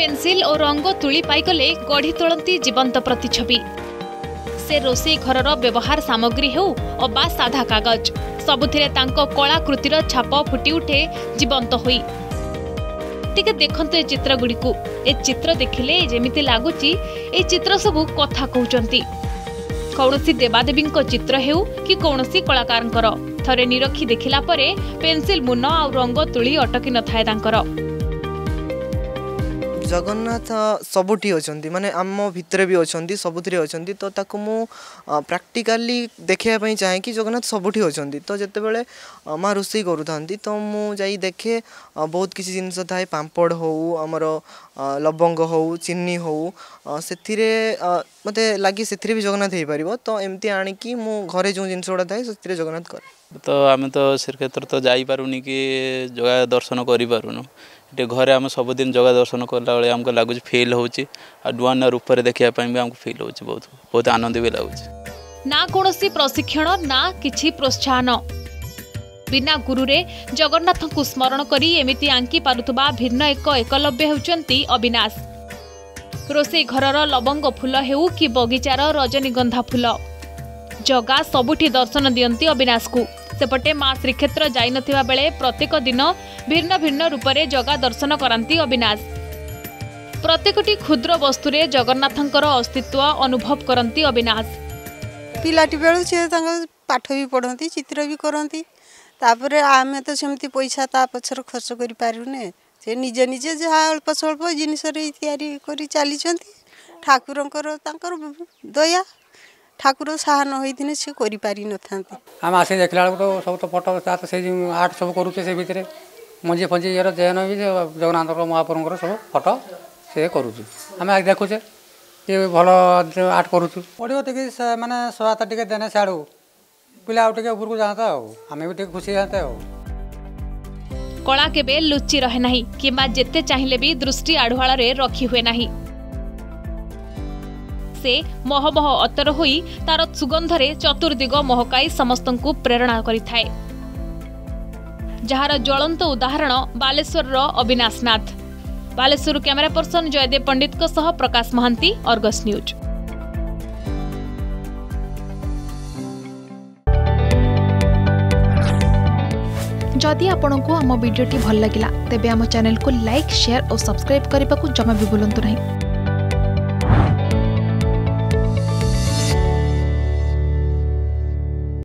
pencil और रंग तुली पाइले गढ़ी तोलती जीवंत प्रतिच्छबि से रोसे घर व्यवहार सामग्री हो अबा साधा कागज सबुरे कलाकृतिर छाप फुटी उठे जीवंत हो टे देखु ए चित्र गुड़ी ए चित्र देखिले जमी लगुच ए चित्र सबू कथा कहते कौन देवादेवी चित्र होणसी कलाकार थे निरखी देखला पेनसिल मुन आ रंग तुली अटकी न थाएर ଜଗନ୍ନାଥ ସବୁଠି ଅଛନ୍ତି ମାନେ ଆମ ଭିତରେ ବି ଅଛନ୍ତି ସବୁଥିରେ ଅଛନ୍ତି ତ ତାକୁ ମୁଁ ପ୍ରାକ୍ଟିକାଲି ଦେଖେଇବା ପାଇଁ ଚାହେଁ କି ଜଗନ୍ନାଥ ସବୁଠି ଅଛନ୍ତି ତ ଯେତେବେଳେ ମା' ରୋଷେଇ କରୁଥାନ୍ତି ତ ମୁଁ ଯାଇ ଦେଖେ ବହୁତ କିଛି ଜିନିଷ ଥାଏ ପାମ୍ପଡ଼ ହଉ ଆମର ଲବଙ୍ଗ ହଉ ଚିନି ହଉ ସେଥିରେ ମୋତେ ଲାଗେ ସେଥିରେ ବି ଜଗନ୍ନାଥ ହେଇପାରିବ ତ ଏମିତି ଆଣିକି ମୁଁ ଘରେ ଯେଉଁ ଜିନିଷ ଗୁଡ଼ା ଥାଏ ସେଥିରେ ଜଗନ୍ନାଥ କରେ ତ ଆମେ ତ ଶ୍ରୀକ୍ଷେତ୍ର ତ ଯାଇପାରୁନି କି ଜଗା ଦର୍ଶନ କରିପାରୁନୁ ଏଠି ଘରେ ଆମେ ସବୁଦିନ ଜଗା ଦର୍ଶନ କଲାବେଳେ ଆମକୁ ଲାଗୁଛି ଫିଲ୍ ହେଉଛି ଆଉ ନୂଆ ନୂଆ ରୂପରେ ଦେଖିବା ପାଇଁ ବି ଆମକୁ ଫିଲ୍ ହେଉଛି ବହୁତ ବହୁତ ଆନନ୍ଦ ବି ଲାଗୁଛି ନା କୌଣସି ପ୍ରଶିକ୍ଷଣ ନା କିଛି ପ୍ରୋତ୍ସାହନ ବିନା ଗୁରୁରେ ଜଗନ୍ନାଥଙ୍କୁ ସ୍ମରଣ କରି ଏମିତି ଆଙ୍କି ପାରୁଥିବା ଭିନ୍ନ ଏକ ଏକଲବ୍ୟ ହେଉଛନ୍ତି ଅବିନାଶ ରୋଷେଇ ଘରର ଲବଙ୍ଗ ଫୁଲ ହେଉ କି ବଗିଚାର ରଜନୀଗନ୍ଧା ଫୁଲ ଜଗା ସବୁଠି ଦର୍ଶନ ଦିଅନ୍ତି ଅବିନାଶକୁ ସେପଟେ ମା ଶ୍ରୀକ୍ଷେତ୍ର ଯାଇନଥିବା ବେଳେ ପ୍ରତ୍ୟେକ ଦିନ ଭିନ୍ନ ଭିନ୍ନ ରୂପରେ ଜଗା ଦର୍ଶନ କରନ୍ତି ଅବିନାଶ ପ୍ରତ୍ୟେକଟି କ୍ଷୁଦ୍ର ବସ୍ତୁରେ ଜଗନ୍ନାଥଙ୍କର ଅସ୍ତିତ୍ୱ ଅନୁଭବ କରନ୍ତି ଅବିନାଶ ପିଲାଟି ବେଳୁ ସେ ତାଙ୍କ ପାଠ ବି ପଢ଼ନ୍ତି ଚିତ୍ର ବି କରନ୍ତି ତାପରେ ଆମେ ତ ସେମିତି ପଇସା ତା ପଛରେ ଖର୍ଚ୍ଚ କରିପାରିବୁନି ସେ ନିଜେ ନିଜେ ଯାହା ଅଳ୍ପ ସ୍ୱଳ୍ପ ଜିନିଷରେ ତିଆରି କରି ଚାଲିଛନ୍ତି ଠାକୁରଙ୍କର ତାଙ୍କର ଦୟା ঠাকুর ସାହାନ ହୋଇଥିଲେ ସେ କରିପାରିନଥାନ୍ତି ଆମେ ଆସି ଦେଖିଲା ବେଳକୁ ତ ସବୁ ତ ଫଟୋ ତ ସେଇ ଆର୍ଟ ସବୁ କରୁଛେ ସେ ଭିତରେ ମଞ୍ଜି ଫଞ୍ଜି ଇଏର ଜୟନ ବି ଜଗନ୍ନାଥଙ୍କର ମହାପ୍ରଭୁଙ୍କର ସବୁ ଫଟୋ ସେ କରୁଛୁ ଆମେ ଦେଖୁଛେ କି ଭଲ ଆର୍ଟ କରୁଛୁ ପଡ଼ିବ ଟିକେ ମାନେ ସହାୟତା ଟିକେ ଦେନେ ସିଆଡ଼ୁ ପିଲା ଆଉ ଟିକେ ଉପରକୁ ଯାଆନ୍ତା ଆଉ ଆମେ ବି ଟିକେ ଖୁସି ଯାଆନ୍ତେ ଆଉ କଳା କେବେ ଲୁଚି ରହେ ନାହିଁ କିମ୍ବା ଯେତେ ଚାହିଁଲେ ବି ଦୃଷ୍ଟି ଆଢ଼ୁଆଳରେ ରଖି ହୁଏ ନାହିଁ ସେ ମହମହ ଅତର ହୋଇ ତାର ସୁଗନ୍ଧରେ ଚତୁର୍ଦିଗ ମହକାଇ ସମସ୍ତଙ୍କୁ ପ୍ରେରଣା କରିଥାଏ ଯାହାର ଜ୍ୱଳନ୍ତ ଉଦାହରଣ ବାଲେଶ୍ୱରର ଅବିନାଶ ନାଥ ବାଲେଶ୍ୱର କ୍ୟାମେରା ପର୍ସନ ଜୟଦେବ ପଣ୍ଡିତଙ୍କ ସହ ପ୍ରକାଶ ମହାନ୍ତି ଅର୍ଗସ୍ ନ୍ୟୁଜ୍ जदि आपण को आम भिडी भल लगा तेब आम चेल्क लाइक सेयार और सब्सक्राइब करने को जमा भी बुलां नहीं